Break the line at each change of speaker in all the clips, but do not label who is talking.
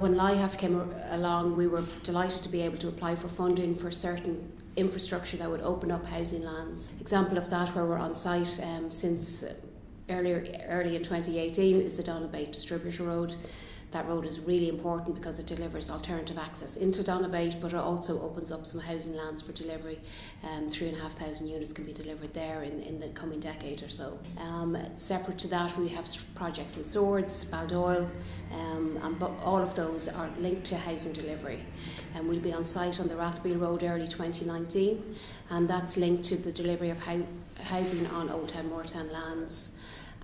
When LIHAF came along, we were delighted to be able to apply for funding for certain infrastructure that would open up housing lands. Example of that, where we're on site um, since earlier early in 2018, is the Donabate Distributor Road. That road is really important because it delivers alternative access into Donabate, but it also opens up some housing lands for delivery. Um, three and a half thousand units can be delivered there in, in the coming decade or so. Um, separate to that, we have projects in Swords, Baldoyle, um, and all of those are linked to housing delivery. And we'll be on site on the Rathbeal Road early 2019, and that's linked to the delivery of housing on Old Town Mooretown lands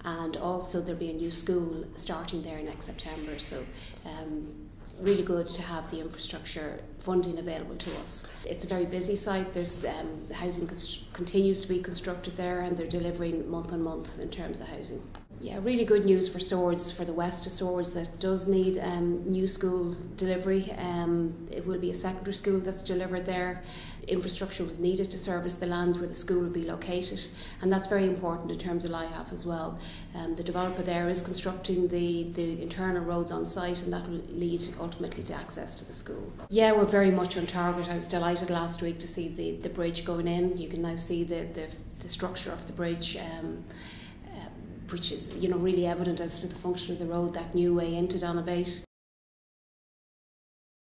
and also there'll be a new school starting there next September. So um, really good to have the infrastructure funding available to us. It's a very busy site. There's um, housing continues to be constructed there, and they're delivering month on month in terms of housing. Yeah, really good news for Swords, for the west of Swords that does need um, new school delivery. Um, it will be a secondary school that's delivered there. Infrastructure was needed to service the lands where the school will be located, and that's very important in terms of LIHAF as well. Um, the developer there is constructing the, the internal roads on site, and that will lead ultimately to access to the school. Yeah, we're very much on target. I was delighted last week to see the, the bridge going in. You can now see the, the, the structure of the bridge. Um, which is you know really evident as to the function of the road that new way into Donabate